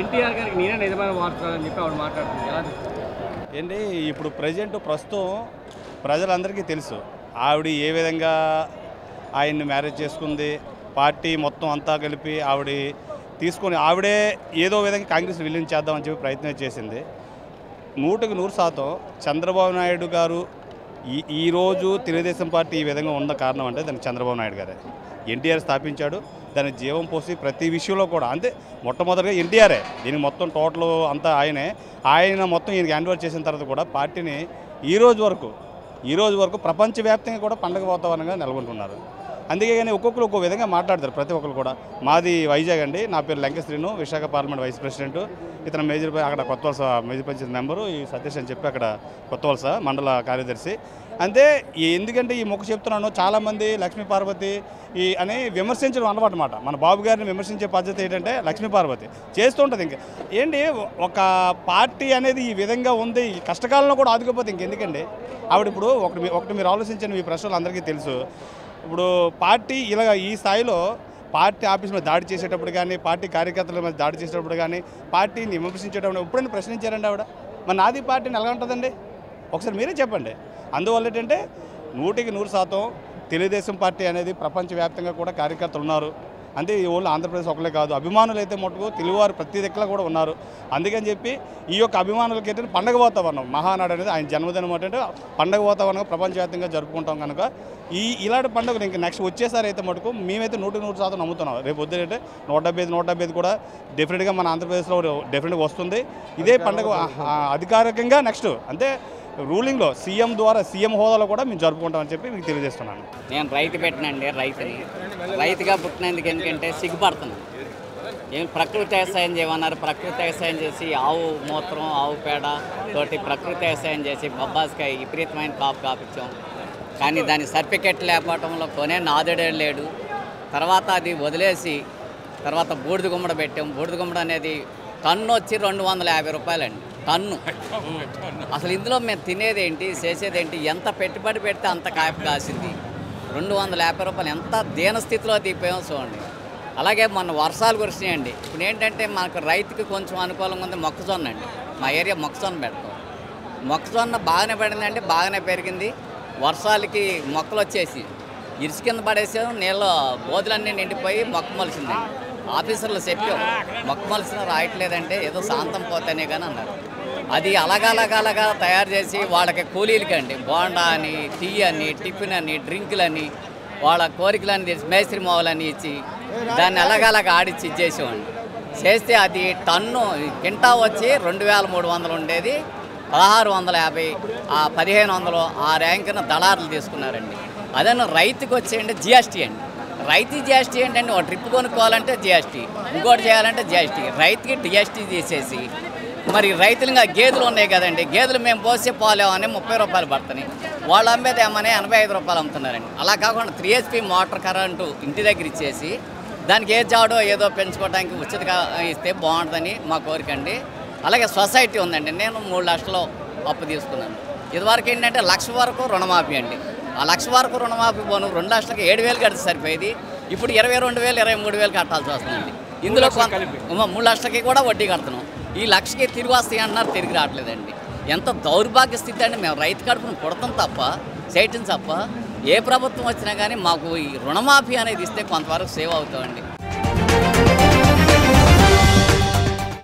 ఎన్టీఆర్ గారికి నేనే నిజమైన వాడుతున్నానని చెప్పి ఆవిడ మాట్లాడుతుంది. ఎలా ఏంటి ఇప్పుడు ప్రజెంట్ ప్రస్తుతం ప్రజలందరికీ తెలుసు ఆవిడ ఏ విధంగా ఆయన్ని మ్యారేజ్ చేసుకుంది పార్టీ మొత్తం అంతా కలిపి ఆవిడ తీసుకొని ఆవిడే ఏదో విధంగా కాంగ్రెస్ విలీనం చేద్దామని చెప్పి ప్రయత్నం చేసింది. నూటికి నూరు శాతం చంద్రబాబు నాయుడు గారు ఈ ఈరోజు తెలుగుదేశం పార్టీ ఈ విధంగా ఉన్న కారణం అంటే దానికి చంద్రబాబు నాయుడు గారే. ఎన్టీఆర్ స్థాపించాడు దాని జీవం పోసి ప్రతి విషయంలో కూడా అంతే. మొట్టమొదటిగా ఎన్టీఆరే. దీనికి మొత్తం టోటల్ అంతా ఆయనే. ఆయన మొత్తం ఈయనకి హ్యాండ్ చేసిన తర్వాత కూడా పార్టీని ఈ రోజు వరకు ఈ రోజు వరకు ప్రపంచవ్యాప్తంగా కూడా పండగ వాతావరణంగా నెలకొంటున్నారు అందుకే కానీ ఒక్కొక్కరు ఒక్కో విధంగా మాట్లాడతారు ప్రతి ఒక్కరు కూడా. మాది వైజాగ్ అండి నా పేరు Lankasrinu Visakha parliament vice president. ఇతను మేజర్ అక్కడ కొత్త వలస మేజర్ పంచాయతీ మెంబరు ఈ సతీష్ అని చెప్పి అక్కడ కొత్త వలస మండల కార్యదర్శి. అంతే ఎందుకంటే ఈ మొక్క చెప్తున్నాను చాలామంది లక్ష్మీ పార్వతి ఈ అని విమర్శించడం అలవాటు మాట. మన బాబు గారిని విమర్శించే పద్ధతి ఏంటంటే లక్ష్మీ పార్వతి. చేస్తుంటుంది ఇంకా. ఏంటి ఒక పార్టీ అనేది ఈ విధంగా ఉంది ఈ కష్టకాలంలో కూడా ఆదుకోపోతే ఇంకెందుకండి? ఆవిడ ఇప్పుడు ఒకటి మీ- ఒకటి మీరు ఆలోచించిన మీ ప్రశ్నలు అందరికీ తెలుసు. ఇప్పుడు పార్టీ ఇలా ఈ స్థాయిలో పార్టీ ఆఫీస్ మీద దాడి చేసేటప్పుడు కానీ పార్టీ కార్యకర్తల మీద దాడి చేసేటప్పుడు కానీ పార్టీని విమర్శించేటప్పుడు ఎప్పుడైనా ప్రశ్నించారండి ఆవిడ? మన నాది పార్టీని ఎలా ఉంటుందండి ఒకసారి మీరే చెప్పండి. అందువల్ల ఏంటంటే నూటికి నూరు శాతం తెలుగుదేశం పార్టీ అనేది ప్రపంచవ్యాప్తంగా కూడా కార్యకర్తలు ఉన్నారు. అంటే ఈ ఓన్లీ ఆంధ్రప్రదేశ్ ఒకలే కాదు. అభిమానులు అయితే మటుకు తెలుగువారు ప్రతి దిక్కులో కూడా ఉన్నారు. అందుకని చెప్పి ఈ యొక్క అభిమానులకి ఏంటంటే పండగ వాతావరణం. మహానాడు అనేది ఆయన జన్మదినం ఏంటంటే పండగ వాతావరణం ప్రపంచవ్యాప్తంగా జరుపుకుంటాం కనుక. ఈ ఇలాంటి పండుగలు ఇంకా నెక్స్ట్ వచ్చేసారి అయితే మటుకు మేమైతే నూట నూరు శాతం నమ్ముతున్నాం. రేపు వద్దంటే నూట డెబ్బై ఐదు నూట డెబ్బై ఐదు కూడా డెఫినెట్గా మన ఆంధ్రప్రదేశ్లో డెఫినెట్గా వస్తుంది. ఇదే పండుగ అధికారికంగా నెక్స్ట్. అంటే రూలింగ్లో సీఎం ద్వారా సీఎం హోదాలో కూడా మేము జరుపుకుంటామని చెప్పి మీకు తెలియజేస్తున్నాను. నేను రైతు పెట్టినండి రైతుని. రైతుగా పుట్టినందుకు ఎందుకంటే సిగ్గుపడుతున్నాను. ఏం ప్రకృతి వ్యవసాయం చేయమన్నారు ప్రకృతి వ్యవసాయం చేసి ఆవు మూత్రం ఆవు పేడ తోటి ప్రకృతి వ్యవసాయం చేసి బొబ్బాస్కాయ విపరీతమైన కాపు కాపించాం. కానీ దాని సర్టిఫికెట్ లేకపోవడంలో కొనే నాదుడే లేడు. తర్వాత అది వదిలేసి తర్వాత బూడిద గుమ్మడ పెట్టాం. బూడిద గుమ్మడ అనేది టన్ను వచ్చి రెండు వందల యాభై రూపాయలండి. టన్ను అసలు ఇందులో మేము తినేది ఏంటి చేసేది ఏంటి ఎంత పెట్టుబడి పెడితే అంత కాపు కాసింది? రెండు వందల యాభై రూపాయలు ఎంత దీన స్థితిలో దిగిపోయాం చూడండి. అలాగే మొన్న వర్షాలు కురిసినాయండి. ఇప్పుడు ఏంటంటే మనకు రైతుకి కొంచెం అనుకూలంగా ఉంది మొక్కజొన్న అండి. మా ఏరియా మొక్కజొన్న పెడతాం. మొక్కజొన్న బాగానే పడిందండి బాగానే పెరిగింది. వర్షాలకి మొక్కలు వచ్చేసి ఇరుసు కింద పడేసాం నీళ్ళు బోధులన్నీ నిండిపోయి మొక్క మొలిసిందండి ఆఫీసర్లు చెప్పాం మొక్క మొలిసిన రాయట్లేదంటే ఏదో శాంతం పోతేనే కానీ అన్నారు. అది అలాగలగలగా తయారు చేసి వాళ్ళకి కూలీలకండి. బోండా అని టీ అని టిఫిన్ అని డ్రింకులని వాళ్ళ కోరికలని తెచ్చి మేస్త్రి మోవలని ఇచ్చి దాన్ని అలాగలాగా ఆడిచ్చి ఇచ్చేసేవాడిని చేస్తే అది టన్ను కింటా వచ్చి రెండు వేల మూడు వందలు ఉండేది. పదహారు వందల యాభై ఆ పదిహేను వందలు ఆ ర్యాంకును దళారులు తీసుకున్నారండి. అదే రైతుకు వచ్చేయండి జిఎస్టీ అండి. రైతు జిఎస్టీ ఏంటండి ఒక ట్రిప్ కొనుక్కోవాలంటే జిఎస్టీ ఇంకోటి చేయాలంటే జిఎస్టీ. రైతుకి జిఎస్టీ తీసేసి మరి రైతులుగా గేదెలు ఉన్నాయి కదండి. గేదెలు మేము పోసే పాలేమని ముప్పై రూపాయలు పడుతున్నాయి. వాళ్ళు అమ్మేది ఏమని ఎనభై ఐదు రూపాయలు అమ్ముతున్నారండి. అలా కాకుండా త్రీ హెచ్పి మోటార్ కరెంటు ఇంటి దగ్గర ఇచ్చేసి దానికి ఏ జాడో ఏదో పెంచుకోవడానికి ఉచితంగా ఇస్తే బాగుంటుందని మా కోరిక అండి. అలాగే సొసైటీ ఉందండి. నేను మూడు లక్షలు అప్పు తీసుకున్నాను. ఇదివరకు ఏంటంటే లక్ష వరకు రుణమాఫీ అండి. ఆ లక్ష వరకు రుణమాఫీ పోను రెండు లక్షలకి ఏడు వేలు కడితే సరిపోయేది. ఇప్పుడు ఇరవై రెండు వేలు ఇరవై మూడు వేలు కట్టాల్సి వస్తుందండి. ఇందులో మూడు లక్షలకి కూడా వడ్డీ కడుతున్నాం. ఈ లక్షకి తిరిగి వస్తాయి అంటున్నారు తిరిగి రావట్లేదండి. ఎంత దౌర్భాగ్య స్థితి అండి మేము రైతు కడుపును కొడతాం తప్ప చేయటం తప్ప ఏ ప్రభుత్వం వచ్చినా కానీ మాకు ఈ రుణమాఫీ అనేది ఇస్తే కొంతవరకు సేవ్ అవుతామండి.